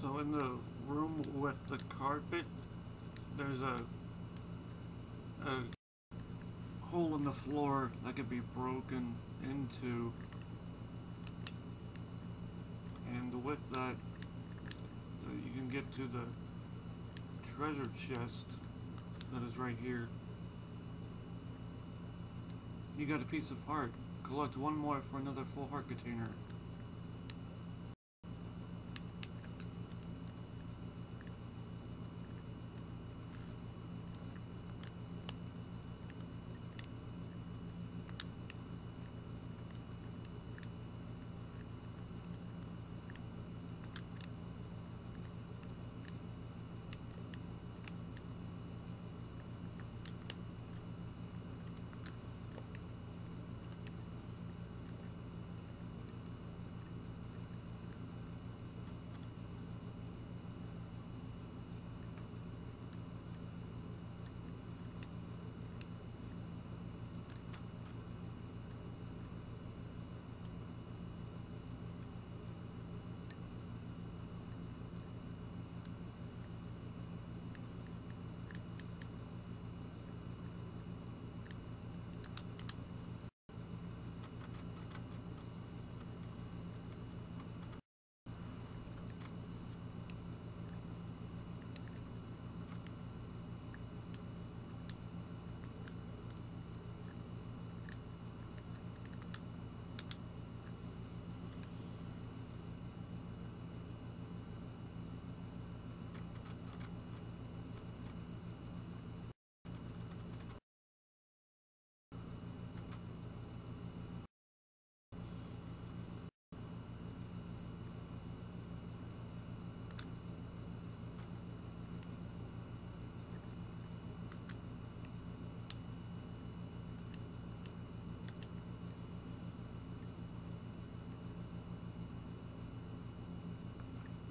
So in the room with the carpet, there's a a hole in the floor that could be broken into. And with that, uh, you can get to the treasure chest that is right here. You got a piece of heart. Collect one more for another full heart container.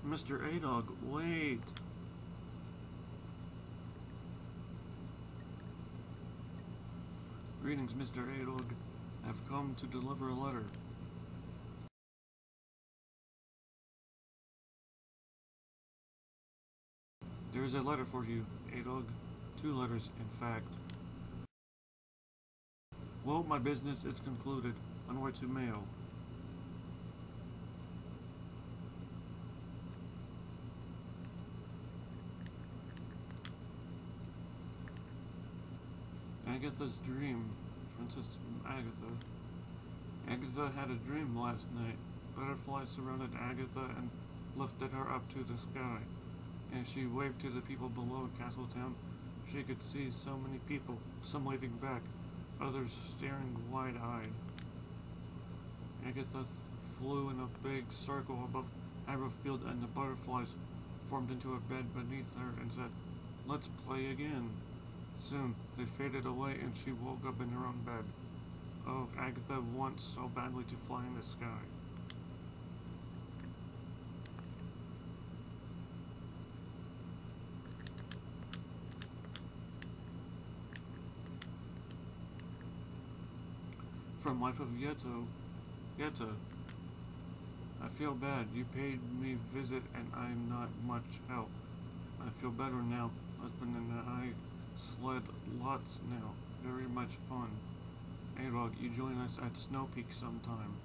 Mr. A-Dog, wait. Greetings, Mr. A-Dog. I've come to deliver a letter. There is a letter for you, A-Dog. Two letters, in fact. Well, my business is concluded. On way to mail. Agitha's dream. Princess Agitha. Agitha had a dream last night. Butterflies surrounded Agitha and lifted her up to the sky. As she waved to the people below Castletown, she could see so many people, some waving back, others staring wide-eyed. Agitha flew in a big circle above Hyrule Field and the butterflies formed into a bed beneath her and said, Let's play again. Soon, they faded away and she woke up in her own bed. Oh, Agitha wants so badly to fly in the sky. From Life of Yeto, Yeta. I feel bad. You paid me visit and I'm not much help. I feel better now. Husband and I sled lots now. Very much fun. Hey, Rog, you join us at Snow Peak sometime.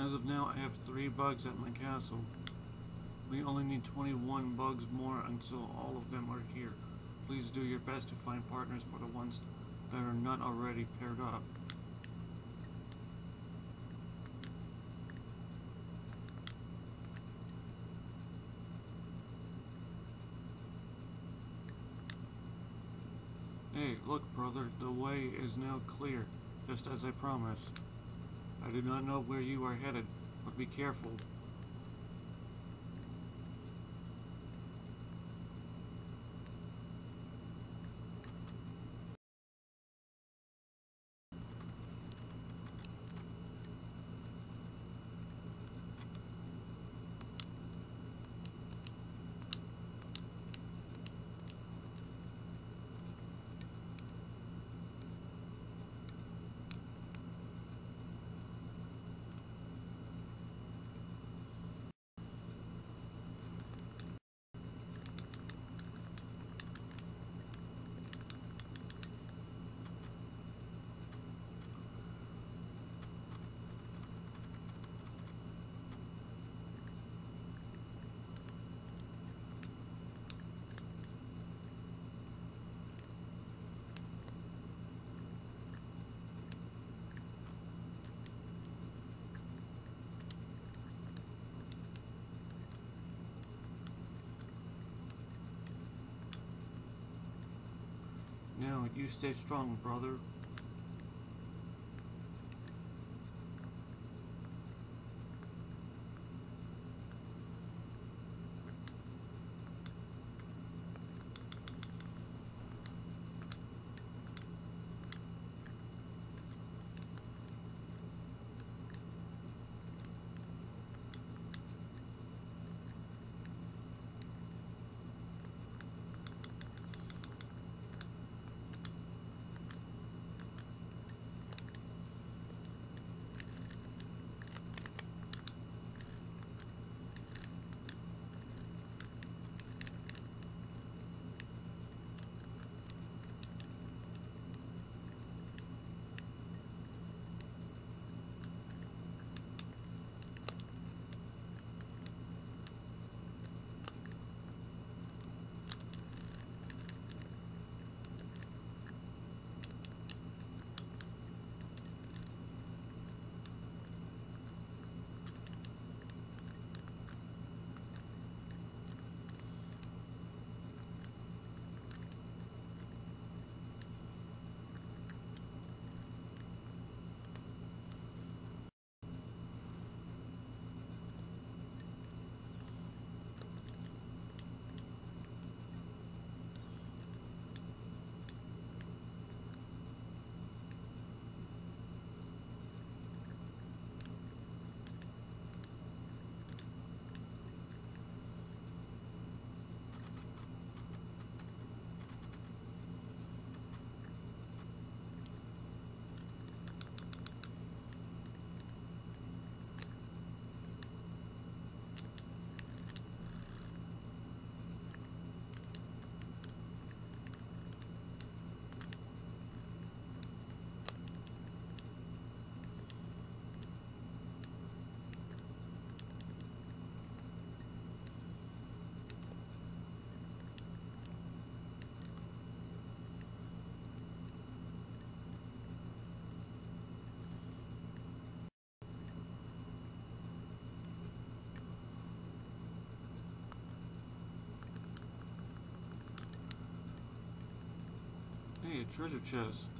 As of now, I have three bugs at my castle. We only need 21 bugs more until all of them are here. Please do your best to find partners for the ones that are not already paired up. Hey, look, brother, the way is now clear, just as I promised. I do not know where you are headed, but be careful. Now, you stay strong, brother. Treasure chest.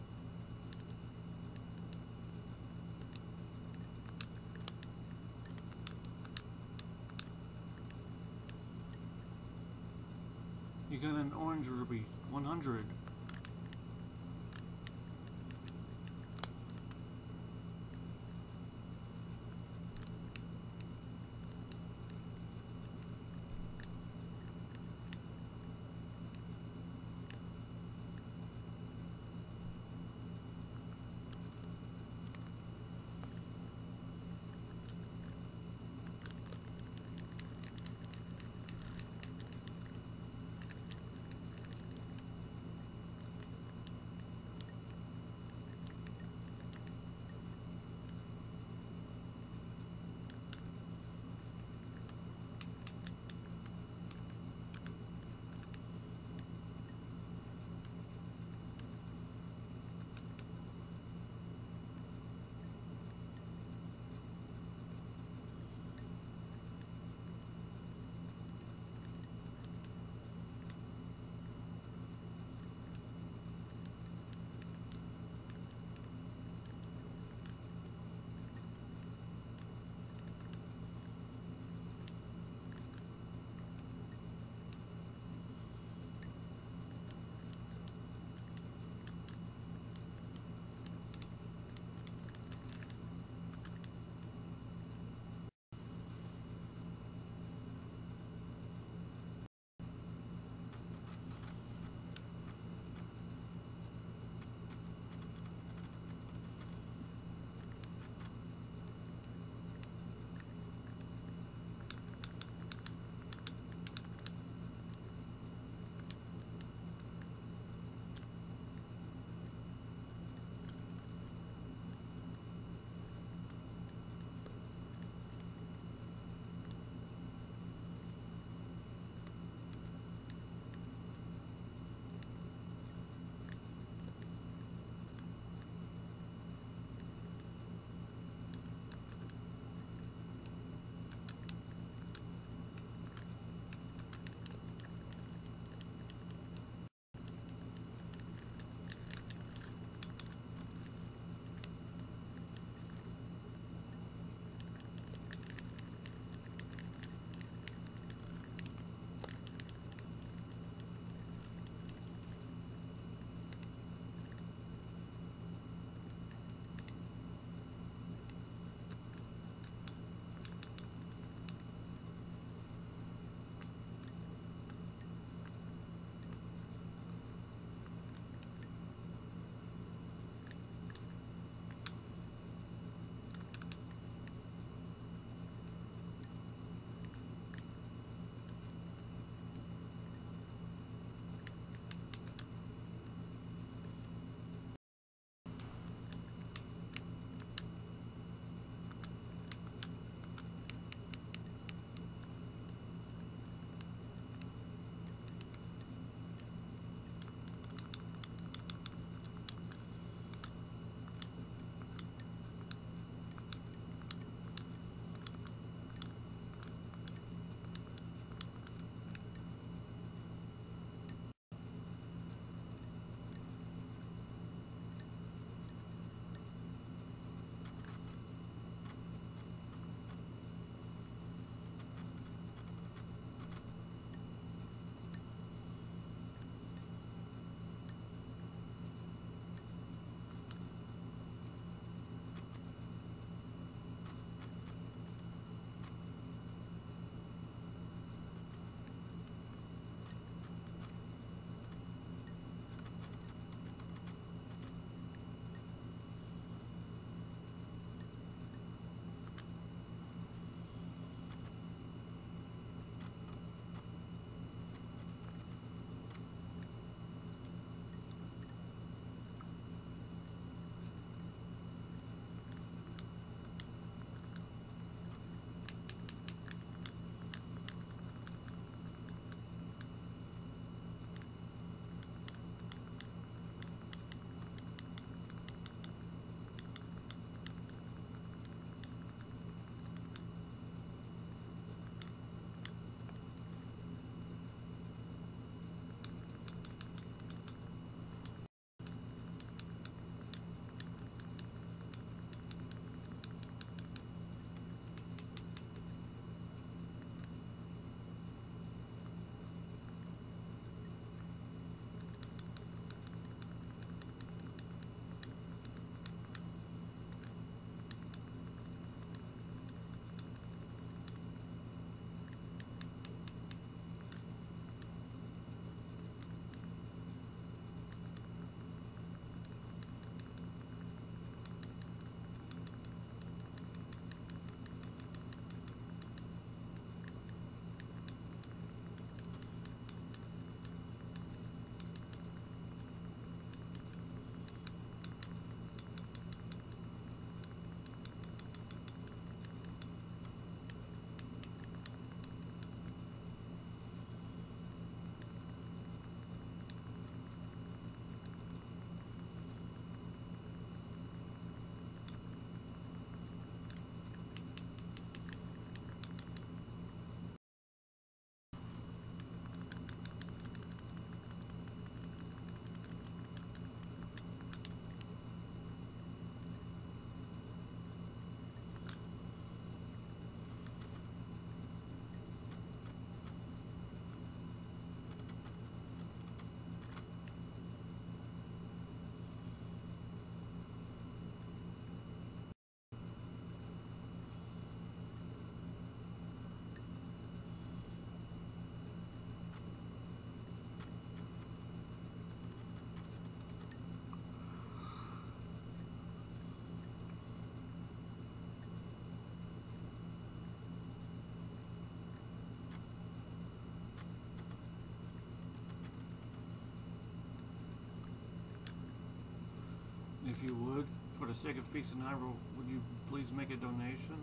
If you would, for the sake of peace in Hyrule, would you please make a donation?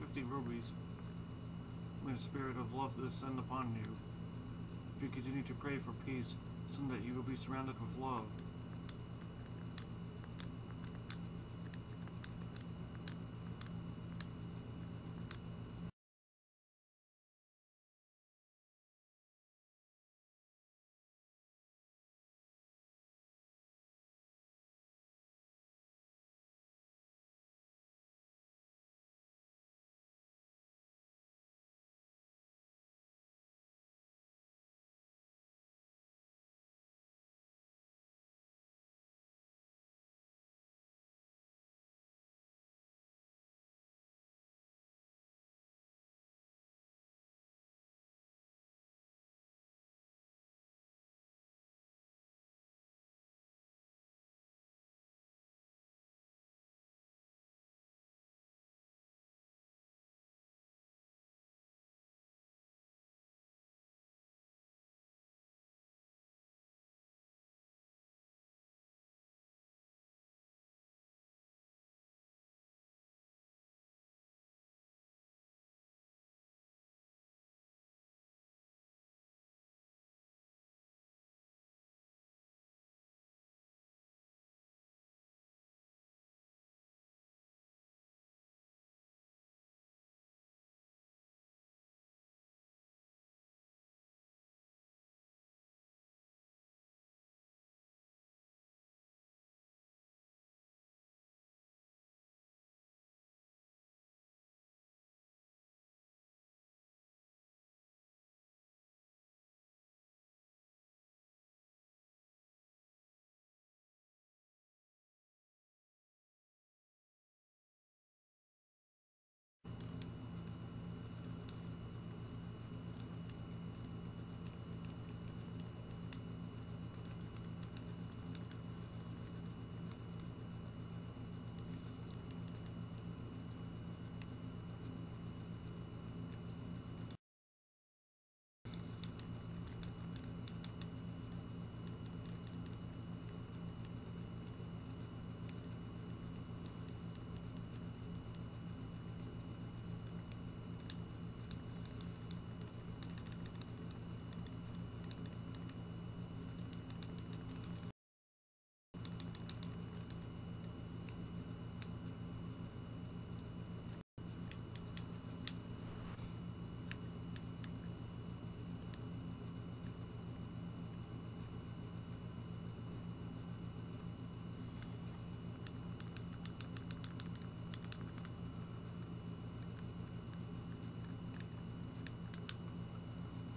50 rupees. May the spirit of love descend upon you. If you continue to pray for peace, someday you will be surrounded with love.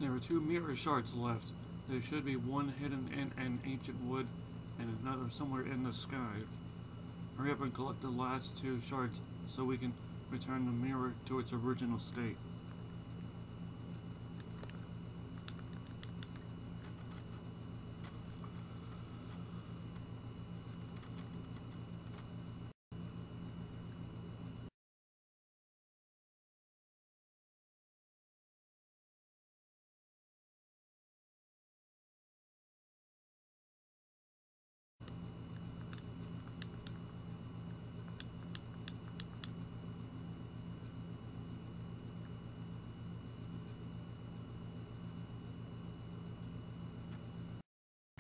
There are two mirror shards left. There should be one hidden in an ancient wood and another somewhere in the sky. Hurry up and collect the last two shards so we can return the mirror to its original state.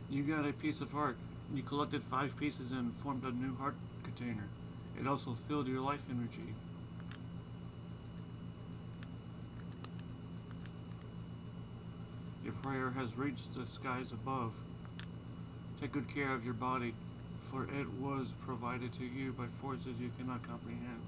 You got a piece of heart. You collected five pieces and formed a new heart container. It also filled your life energy. Your prayer has reached the skies above. Take good care of your body, for it was provided to you by forces you cannot comprehend.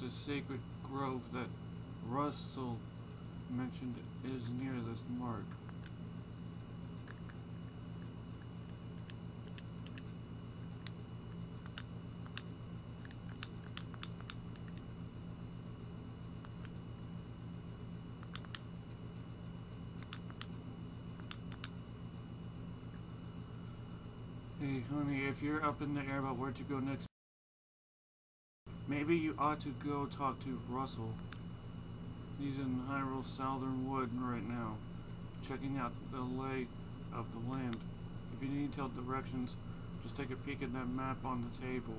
The sacred grove that Rusl mentioned is near this mark. Hey, honey, if you're up in the air about where to go next, maybe you ought to go talk to Rusl. He's in Hyrule Southern Wood right now, checking out the lay of the land. If you need detailed directions, just take a peek at that map on the table.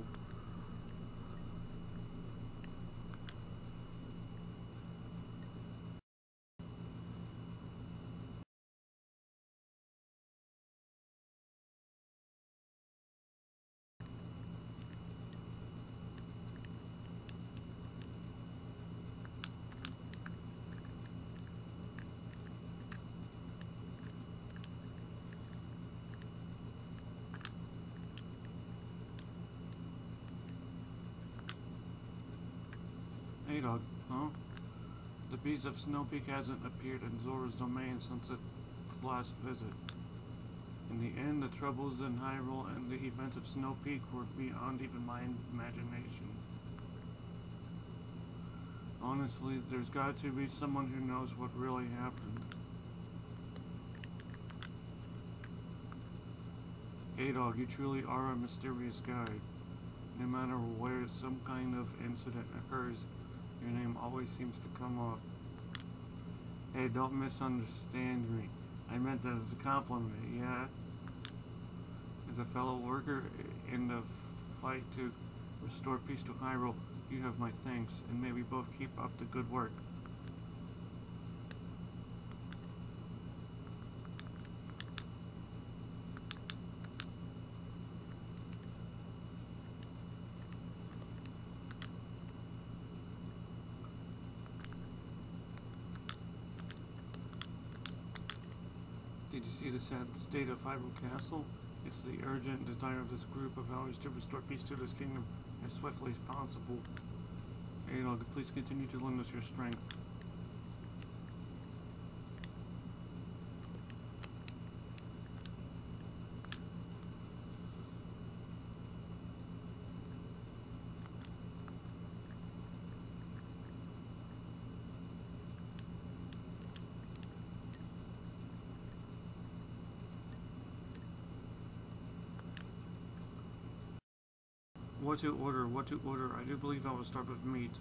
Hey huh? The piece of Snow Peak hasn't appeared in Zora's domain since its last visit. In the end, the troubles in Hyrule and the events of Snow Peak were beyond even my imagination. Honestly, there's got to be someone who knows what really happened. Hey dog, you truly are a mysterious guy. No matter where some kind of incident occurs, your name always seems to come up. Hey, don't misunderstand me. I meant that as a compliment, yeah? As a fellow worker in the fight to restore peace to Hyrule, you have my thanks, and may we both keep up the good work. See the sad state of Hyrule Castle? It's the urgent desire of this group of ours to restore peace to this kingdom as swiftly as possible. Adog, please continue to lend us your strength. What to order, what to order. I do believe I will start with meat.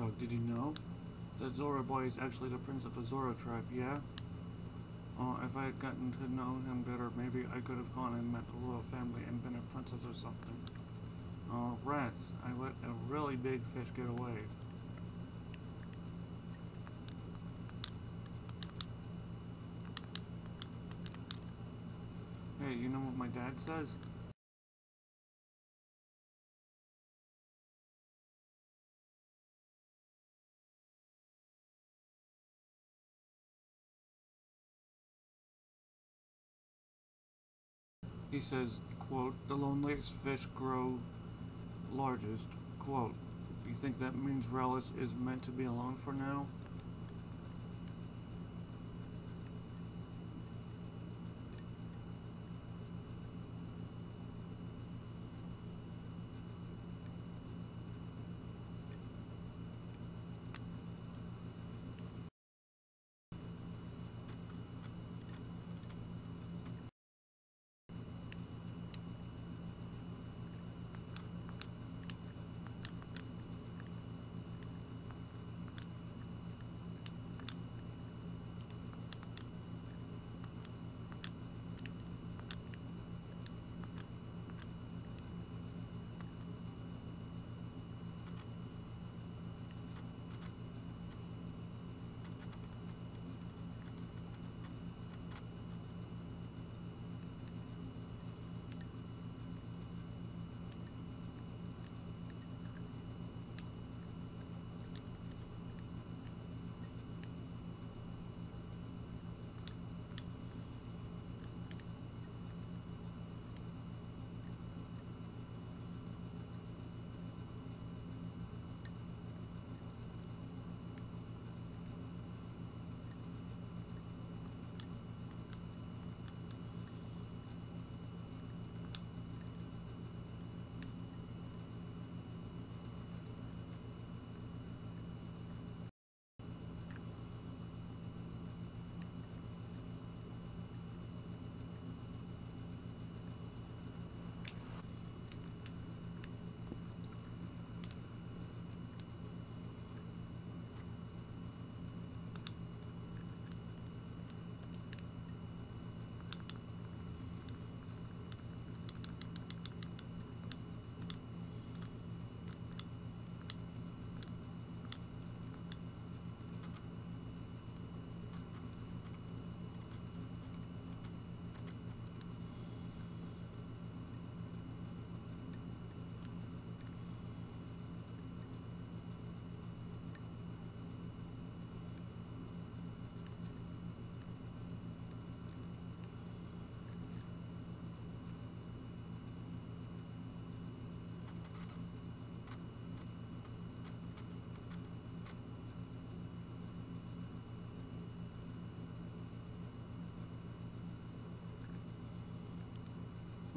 Adog, did you know? That Zora boy is actually the prince of the Zora tribe, yeah? Oh, if I had gotten to know him better, maybe I could have gone and met the royal family and been a princess or something. Oh, rats. I let a really big fish get away. Hey, you know what my dad says? He says, quote, the loneliest fish grow largest, quote. You think that means Relish is meant to be alone for now?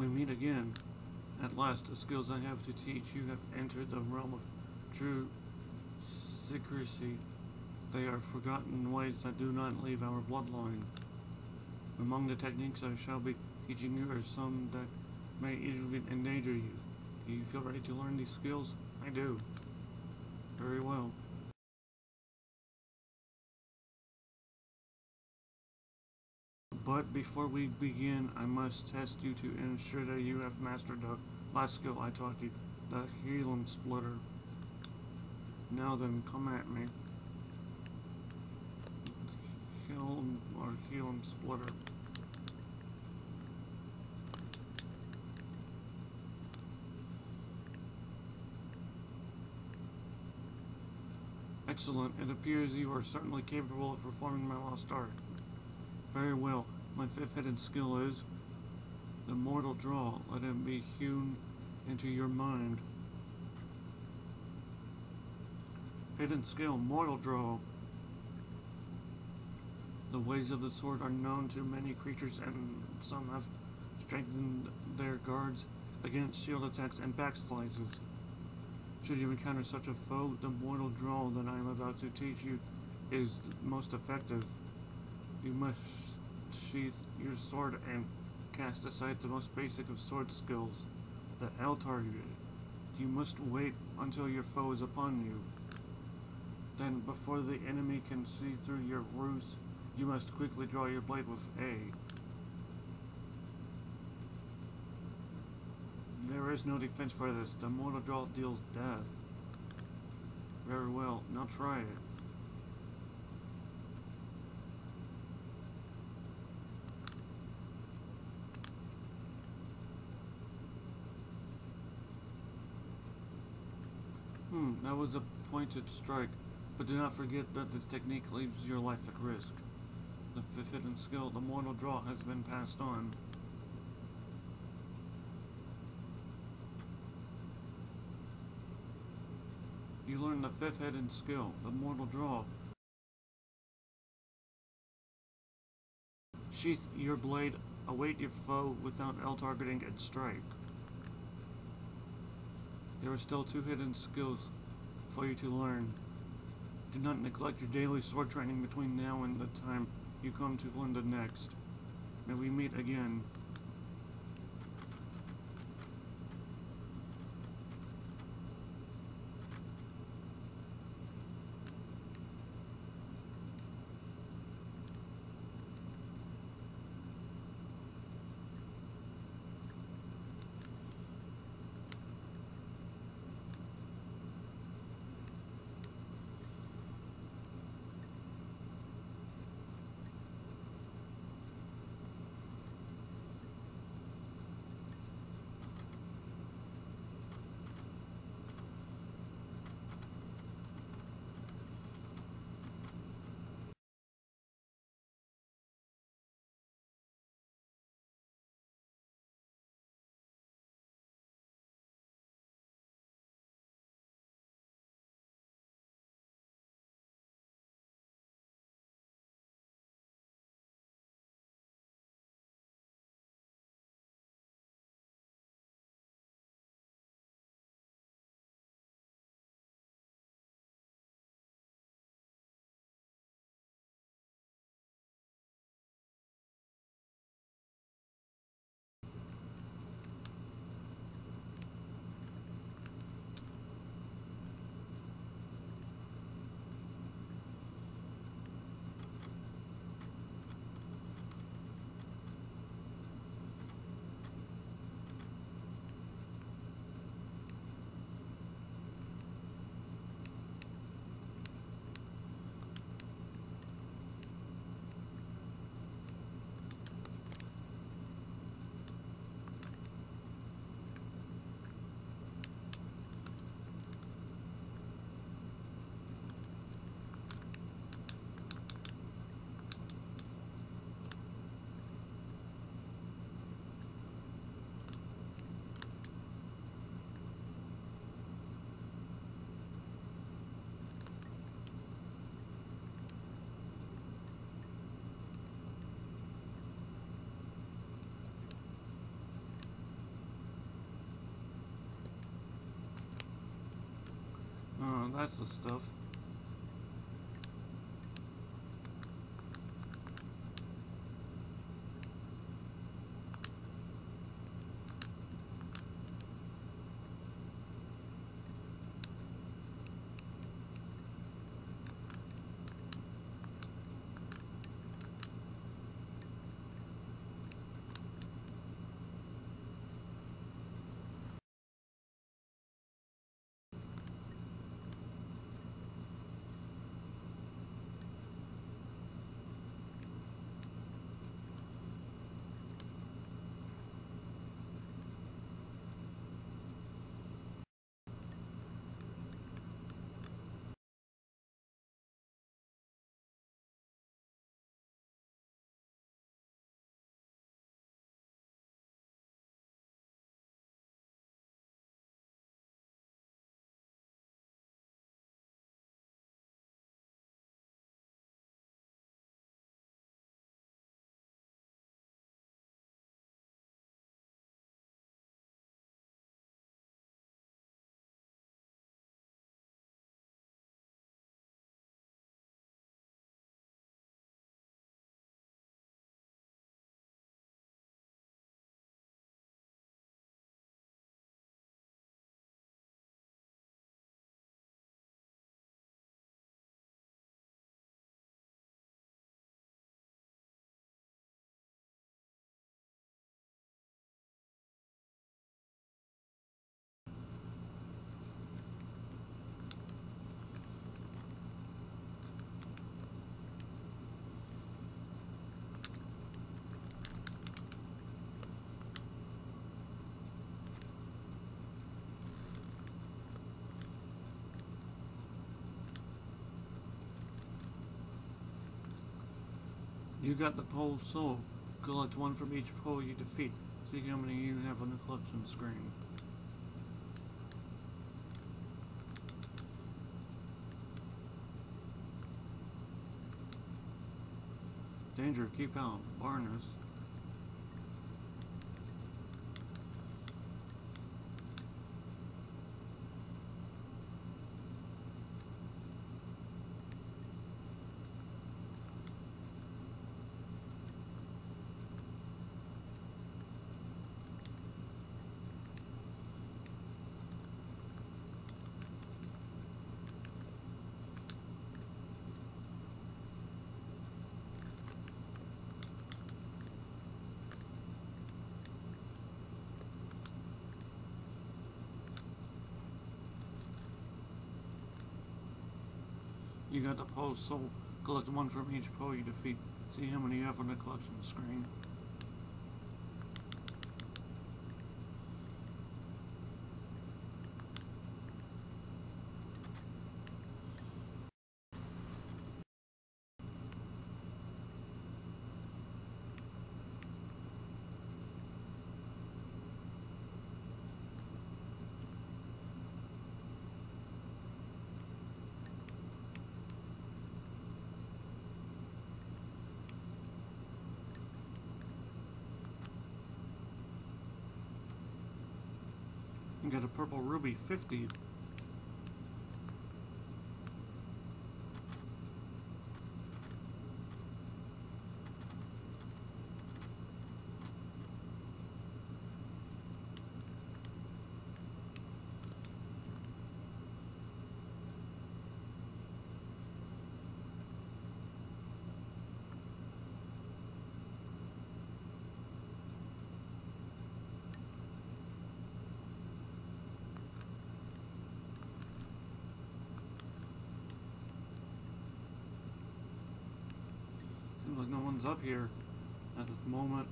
We meet again. At last, the skills I have to teach you have entered the realm of true secrecy. They are forgotten ways that do not leave our bloodline. Among the techniques I shall be teaching you are some that may even endanger you. Do you feel ready to learn these skills? I do. Very well. But before we begin, I must test you to ensure that you have mastered the last skill I taught you, the Helm Splitter. Now then, come at me. Helm or Helm Splitter. Excellent. It appears you are certainly capable of performing my lost art. Very well. My fifth hidden skill is the mortal draw. Let it be hewn into your mind. Hidden skill, mortal draw. The ways of the sword are known to many creatures, and some have strengthened their guards against shield attacks and backslices. Should you encounter such a foe, the mortal draw that I am about to teach you is most effective. You must sheath your sword and cast aside the most basic of sword skills, the L target. You must wait until your foe is upon you. Then, before the enemy can see through your ruse, you must quickly draw your blade with A. There is no defense for this. The mortal draw deals death. Very well, now try it. That was a pointed strike. But do not forget that this technique leaves your life at risk. The fifth hidden skill, the mortal draw, has been passed on. You learn the fifth hidden skill, the mortal draw. Sheath your blade, await your foe without L-targeting and strike. There are still two hidden skills for you to learn. Do not neglect your daily sword training between now and the time you come to the next. May we meet again. That's the stuff. You got the Poe Soul. Collect one from each Poe you defeat. See how many you have on the collection screen. Danger, keep out. Barnes. Got the post, so collect one from each Poe you defeat. See how many you have on the collection screen. You got a purple rupee, 50. Seems like no up here at this moment.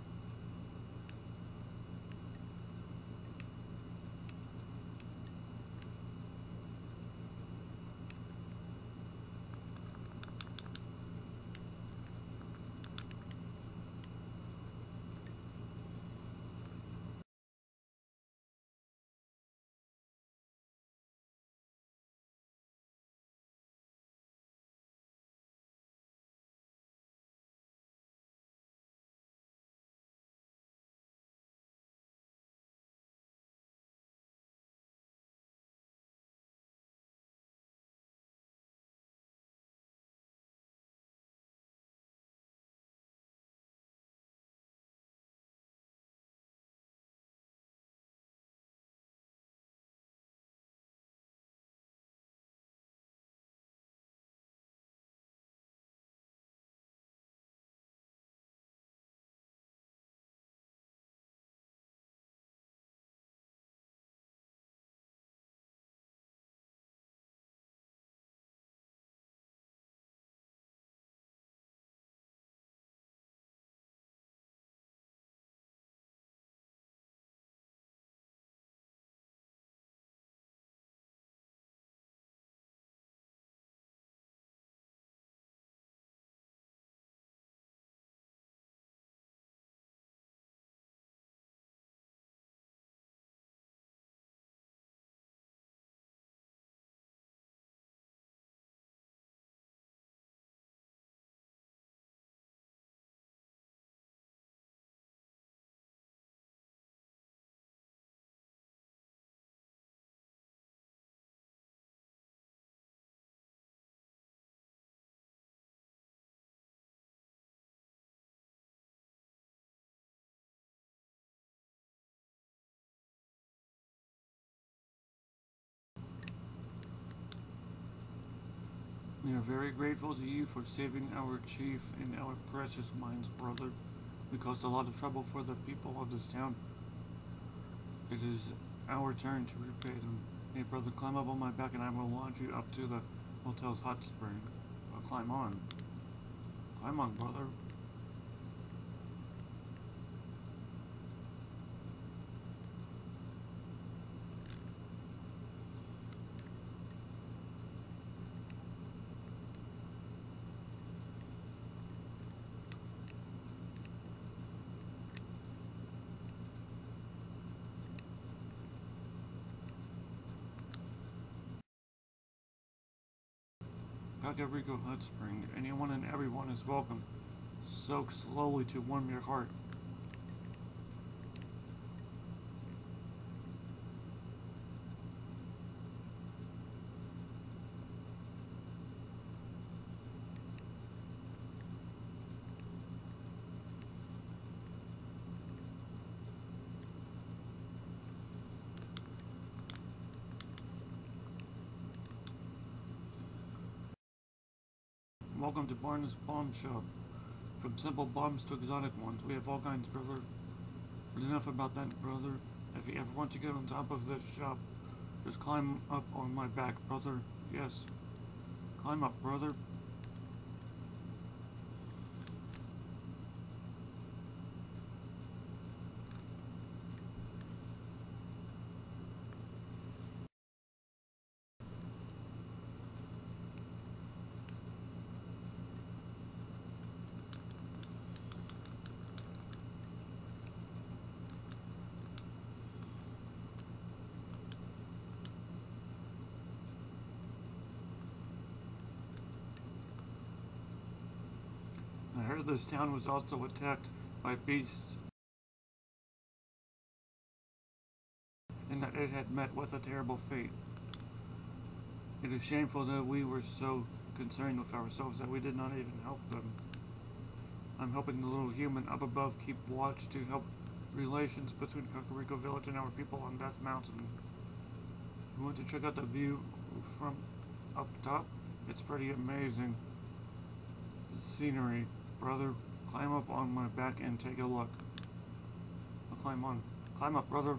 We are very grateful to you for saving our chief and our precious minds, brother. We caused a lot of trouble for the people of this town. It is our turn to repay them. Hey, brother, climb up on my back and I will launch you up to the hotel's hot spring. Well, climb on. Climb on, brother. Kakariko Hot Spring. Anyone and everyone is welcome. soak slowly to warm your heart. Welcome to Barnes Bomb Shop. From simple bombs to exotic ones, we have all kinds, brother. But enough about that, brother. If you ever want to get on top of this shop, just climb up on my back, brother. Yes. Climb up, brother. I heard this town was also attacked by beasts. And that it had met with a terrible fate. It is shameful that we were so concerned with ourselves that we did not even help them. I'm helping the little human up above keep watch to help relations between Kakariko Village and our people on Death Mountain. We want to check out the view from up top. It's pretty amazing. The scenery. Brother, climb up on my back and take a look. I'll climb on. Climb up, brother.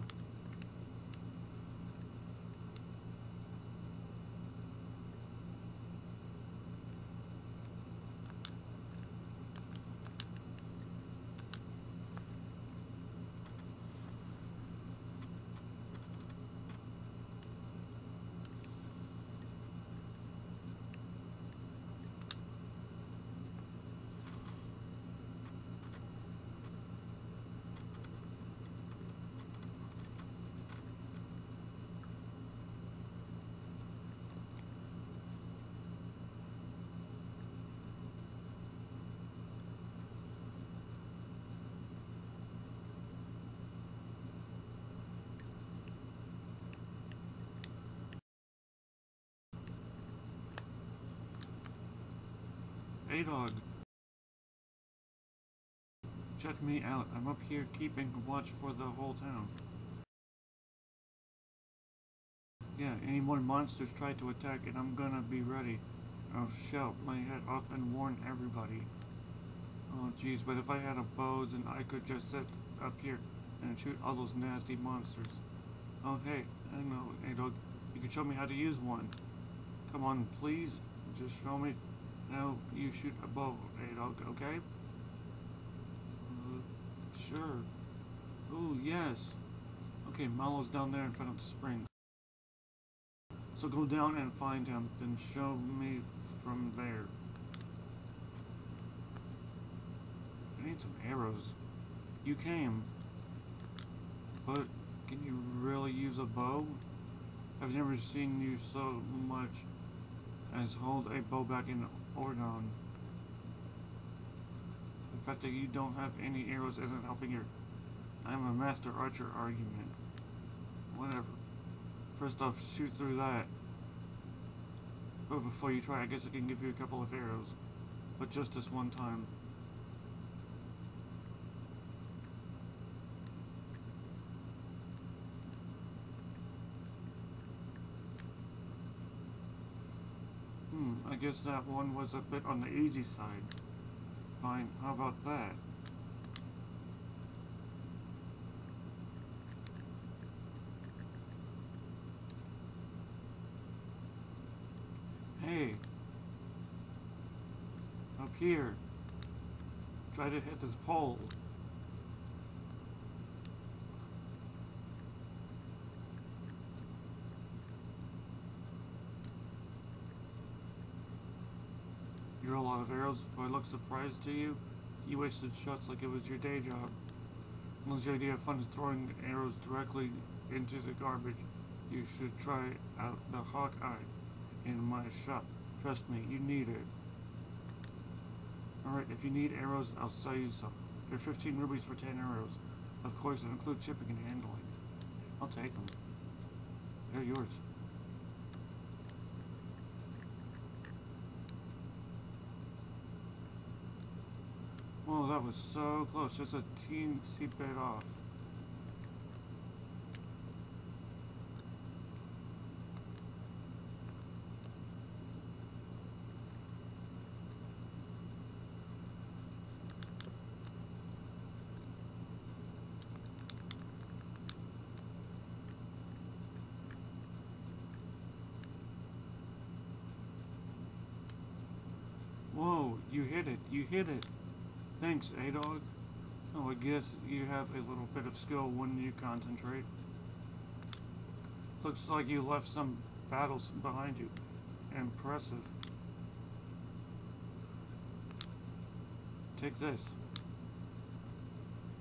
A-Dog. Check me out. I'm up here keeping watch for the whole town. Yeah, any more monsters try to attack and I'm gonna be ready. I'll shout my head off and warn everybody. Oh jeez, but if I had a bow then I could just sit up here and shoot all those nasty monsters. Oh hey, I know, A-Dog. You can show me how to use one. Come on, please. Just show me now you shoot a bow, okay? Uh, sure. Oh, yes. Okay, Malo's down there in front of the spring. So go down and find him, then show me from there. I need some arrows. You came. But, can you really use a bow? I've never seen you so much as hold a bow back in Ordon. The fact that you don't have any arrows isn't helping your I'm a master archer argument. Whatever. First off, shoot through that. But before you try, I guess I can give you a couple of arrows. But just this one time. Hmm, I guess that one was a bit on the easy side. Fine, how about that? Hey. Up here. Try to hit this pole. Lot of arrows. Do I look surprised to you? You wasted shots like it was your day job. Unless the idea of fun is throwing arrows directly into the garbage, you should try out the Hawkeye in my shop. Trust me, you need it. Alright, if you need arrows, I'll sell you some. They're 15 rupees for 10 arrows. Of course, it includes shipping and handling. I'll take them. They're yours. Whoa, that was so close. Just a teensy bit off. Whoa, you hit it. You hit it. Thanks, A-Dog. Oh, I guess you have a little bit of skill when you concentrate. Looks like you left some battles behind you. Impressive. Take this.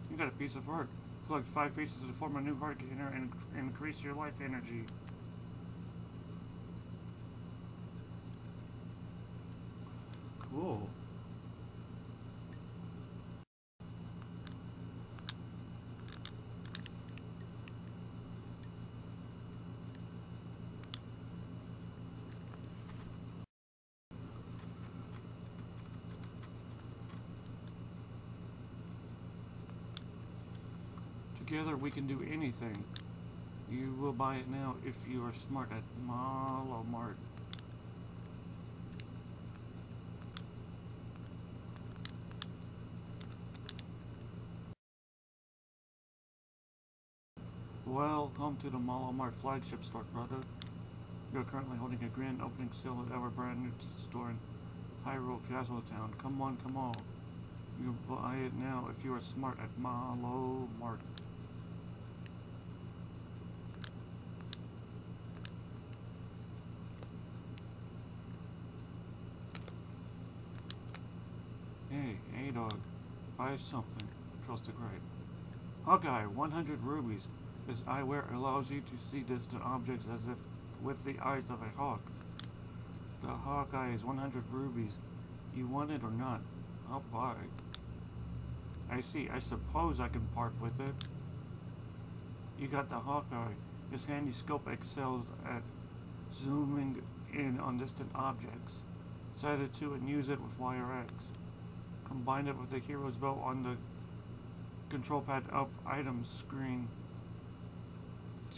You got a piece of heart. Collect five pieces to form a new heart container and increase your life energy. Together we can do anything. You will buy it now if you are smart at Malo Mart. Welcome to the Mart flagship store, brother. You're currently holding a grand opening sale at our brand new store in Hyrule Castle Town. Come on, come on. You buy it now if you are smart at Malo Mart. Hey, hey dog, buy something. Trust a great. Hawkeye, 100 rupees. This eyewear allows you to see distant objects as if with the eyes of a hawk. The Hawkeye is 100 rupees. You want it or not? I'll buy. I see. I suppose I can part with it. You got the Hawkeye. This handy scope excels at zooming in on distant objects. Set it to and use it with Wire X. Combine it with the hero's bow on the control pad up items screen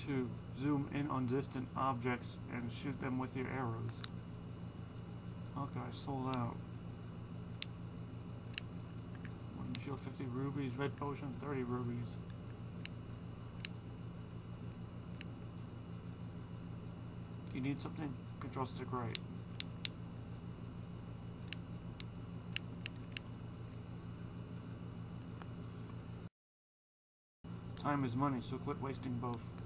to zoom in on distant objects and shoot them with your arrows. Okay, I sold out. One shield 50 rupees, red potion 30 rupees. You need something? Control stick right. Time is money, so quit wasting both.